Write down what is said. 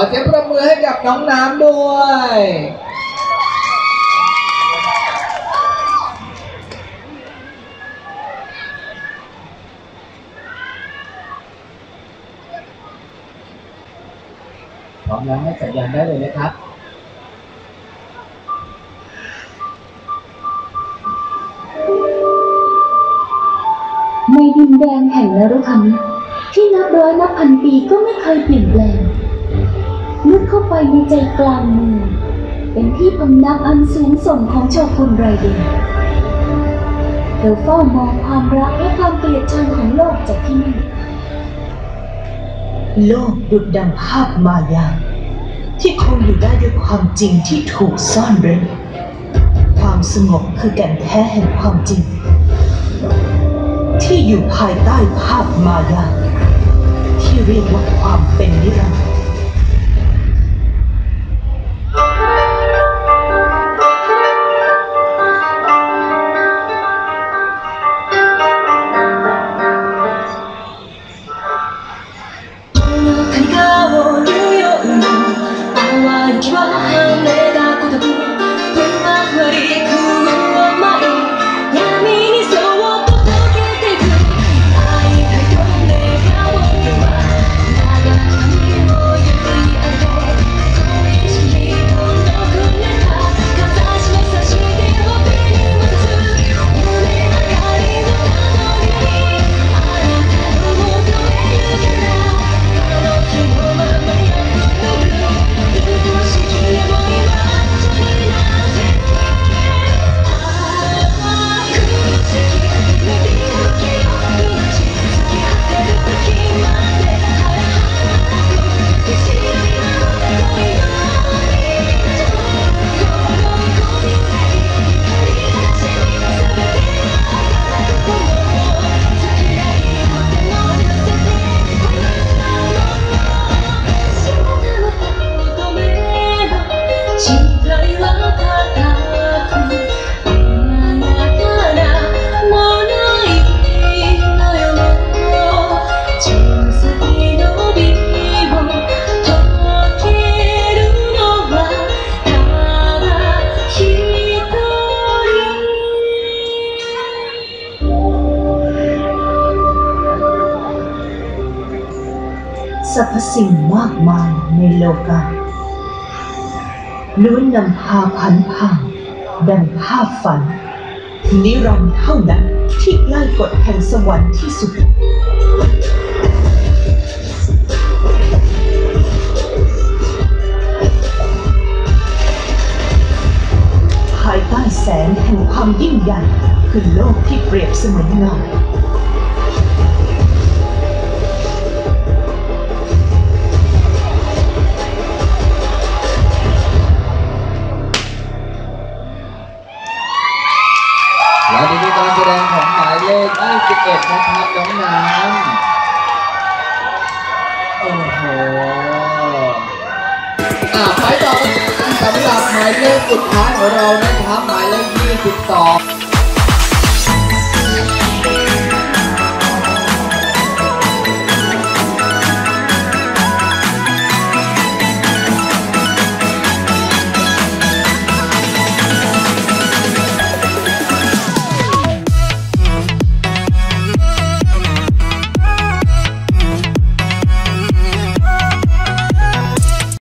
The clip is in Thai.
ขอเสียงประมือให้กับน้องน้ำด้วย พร้อมแล้วให้สัญญาณได้เลยนะครับในดินแดนแห่งนรกนี้ที่นับร้อยนับพันปีก็ไม่เคยเปลี่ยนแปลง เข้าไปในใจกลางเมืองเป็นที่พำนักอันสูงส่งของโชกุนไรเดนเธอเฝ้ามองความรักและความเกลียดชังของโลกจากที่นี่โลกดุดดังภาพมายา ที่คงอยู่ได้ด้วยความจริงที่ถูกซ่อนเร้นความสงบคือแก่นแท้แห่งความจริง ที่อยู่ภายใต้ภาพมายา ที่เรียกว่าความเป็นนิรันดร์ รรพสิ่งมากมายในโลกาล้วนนำพาพันผ่านดังภาพฝัน นิรันดร์เท่านั้นที่ใกล้กฎแห่งสวรรค์ที่สุดภายใต้แสงแห่งความยิ่งใหญ่คือโลกที่เปรียบเสมือนเงา และนี่คือการแสดงของหมายเลข21นะครับน้องน้ำโอ้โหอะไปต่อกันสำหรับหมายเลขสุดท้ายของเรานะครับหมายเลข22